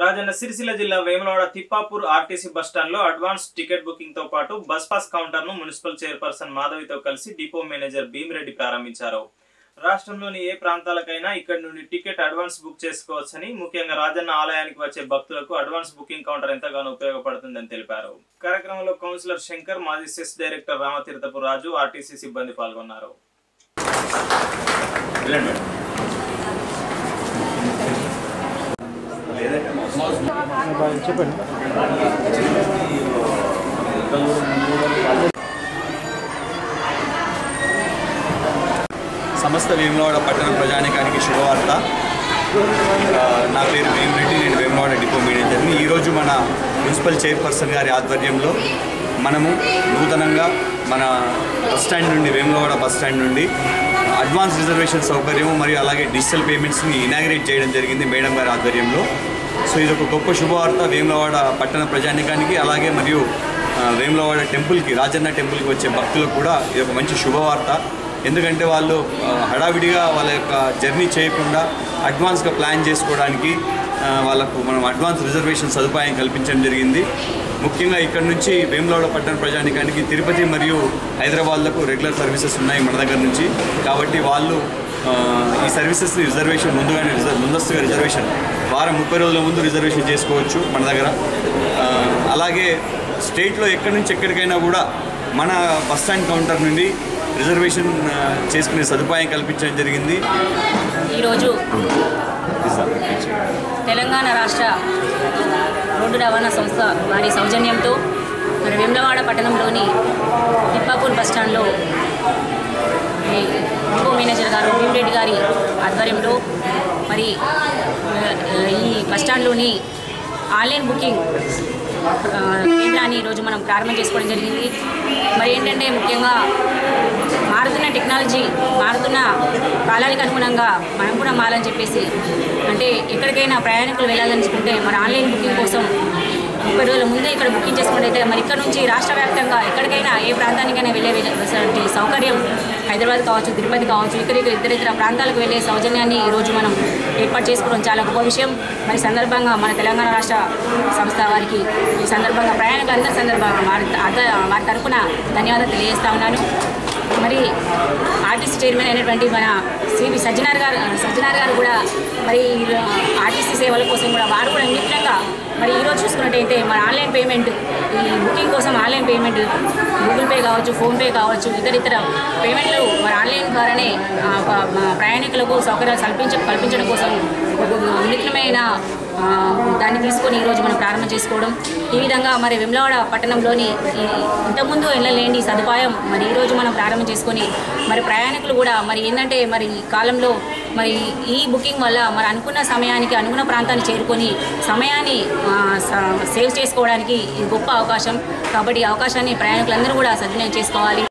రాజన్న సిరిసిల్ల జిల్లా వేములవాడ తిప్పాపూర్ ఆర్టీసీ బస్టాండ్లో advance ticket బుకింగ్తో పాటు బస్ పాస్ కౌంటర్ను మున్సిపల్ చైర్పర్సన్ మాధవితో కలిసి డిపో మేనేజర్ భీమిరెడ్డి ప్రారంభించారు. రాష్ట్రంలోని ఏ ప్రాంతాలకైనా ఇక్కడి నుండి టికెట్ అడ్వాన్స్ బుక్ చేసుకోవచ్చని ముఖ్యంగా రాజన్న ఆలయానికి వచ్చే భక్తులకు అడ్వాన్స్ బుకింగ్ కౌంటర్ ఎంతగానో ఉపయోగపడుతుందని తెలిపారు. కార్యక్రమంలో కౌన్సిలర్ శంకర్ మాజీ CESS director Ramatheerthapu Raju RTC సిబ్బంది పాల్గొన్నారు. సమస్త వేమవాడ పట్టణ ప్రజానికానికి శుభవార్త. నా పేరు వేమిరెడ్డి నేను వేమవాడ డిపో మేనేజర్ని ఈరోజు మన మున్సిపల్ చైర్పర్సన్ గారి ఆధ్వర్యంలో మనము నూతనంగా మన బస్ స్టాండ్ నుండి వేములవాడ బస్ స్టాండ్ నుండి అడ్వాన్స్ రిజర్వేషన్ సౌకర్యం మరియు అలాగే డిజిటల్ పేమెంట్స్ని ఇనాగ్రేట్ చేయడం జరిగింది మేడం గారి ఆధ్వర్యంలో. సో ఇది ఒక గొప్ప శుభవార్త వేములవాడ పట్టణ ప్రజానికానికి అలాగే మరియు వేములవాడ టెంపుల్కి రాజన్న టెంపుల్కి వచ్చే భక్తులకు కూడా ఇది ఒక మంచి శుభవార్త. ఎందుకంటే వాళ్ళు హడావిడిగా వాళ్ళ యొక్క జర్నీ చేయకుండా అడ్వాన్స్గా ప్లాన్ చేసుకోవడానికి వాళ్ళకు మనం అడ్వాన్స్ రిజర్వేషన్ సదుపాయం కల్పించడం జరిగింది. ముఖ్యంగా ఇక్కడ నుంచి వేములవాడ పట్టణ ప్రజానికానికి తిరుపతి మరియు హైదరాబాద్లకు రెగ్యులర్ సర్వీసెస్ ఉన్నాయి మన దగ్గర నుంచి. కాబట్టి వాళ్ళు ఈ సర్వీసెస్ రిజర్వేషన్ ముందుగానే రిజర్వ్ ముందస్తుగా రిజర్వేషన్ వారం ముప్పై రోజుల ముందు రిజర్వేషన్ చేసుకోవచ్చు మన దగ్గర. అలాగే స్టేట్లో ఎక్కడి నుంచి ఎక్కడికైనా కూడా మన బస్ స్టాండ్ కౌంటర్ నుండి రిజర్వేషన్ చేసుకునే సదుపాయం కల్పించడం జరిగింది. ఈరోజు తెలంగాణ రాష్ట్ర రోడ్డు రవాణా సంస్థ వారి సౌజన్యంతో మన వెమ్లవాడ పట్టణంలోని తిప్పాపూర్ బస్టాండ్లో డిపో మేనేజర్ గారు భీమిరెడ్డి గారి ఆధ్వర్యంలో మరి ఈ బస్టాండ్లోని ఆన్లైన్ బుకింగ్ కేంద్రాన్ని ఈరోజు మనం ప్రారంభం చేసుకోవడం జరిగింది. మరి ఏంటంటే ముఖ్యంగా మారుతున్న టెక్నాలజీ మారుతున్న కాలానికి అనుగుణంగా మనం కూడా మారాలని చెప్పేసి అంటే ఎక్కడికైనా ప్రయాణికులు వెళ్ళాలనుకుంటే మరి ఆన్లైన్ బుకింగ్ కోసం ముప్పై రోజుల ముందే ఇక్కడ బుకింగ్ చేసుకున్నట్టయితే మరి ఇక్కడ నుంచి రాష్ట్ర వ్యాప్తంగా ఎక్కడికైనా ఏ ప్రాంతానికైనా వెళ్ళే వెళ్ళే సౌకర్యం హైదరాబాద్ కావచ్చు తిరుపతి కావచ్చు ఇక్కడ ఇతర ఇతర ప్రాంతాలకు వెళ్ళే సౌజన్యాన్ని ఈరోజు మనం ఏర్పాటు చేసుకోవడం చాలా గొప్ప విషయం. మరి సందర్భంగా మన తెలంగాణ రాష్ట్ర సంస్థ వారికి ఈ సందర్భంగా ప్రయాణికులందరి సందర్భంగా వారి వారి తరపున ధన్యవాదాలు తెలియజేస్తా ఉన్నాను. మరి ఆర్టీసీ చైర్మన్ అయినటువంటి మన సివి సజ్జనార్ గారు సజ్జనార్ గారు కూడా మరి ఆర్టీసీ సేవల కోసం కూడా వారు కూడా నిమిత్తంగా మరి ఈరోజు చూసుకున్నట్టయితే మన ఆన్లైన్ పేమెంట్ ఈ బుకింగ్ కోసం ఆన్లైన్ పేమెంట్ గూగుల్ పే కావచ్చు ఫోన్పే కావచ్చు ఇతర ఇతర పేమెంట్లు మరి ఆన్లైన్ ద్వారానే ప్రయాణికులకు సౌకర్యాలు కల్పించ కల్పించడం కోసం ఒక వినూత్నమైన దాన్ని తీసుకొని ఈరోజు మనం ప్రారంభం చేసుకోవడం. ఈ విధంగా మరి వెమ్లవాడ పట్టణంలోని ఇంతకుముందు వెళ్ళలేని సదుపాయం మరి ఈరోజు మనం ప్రారంభం చేసుకొని మరి ప్రయాణికులు కూడా మరి ఏంటంటే మరి ఈ కాలంలో మరి ఈ బుకింగ్ వల్ల మరి అనుకున్న సమయానికి అనుకున్న ప్రాంతాన్ని చేరుకొని సమయాన్ని సేవ్ చేసుకోవడానికి గొప్ప అవకాశం. కాబట్టి ఈ అవకాశాన్ని ప్రయాణికులందరూ కూడా సద్వినియోగం చేసుకోవాలి.